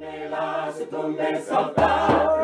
Nela se tu me salvar.